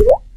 you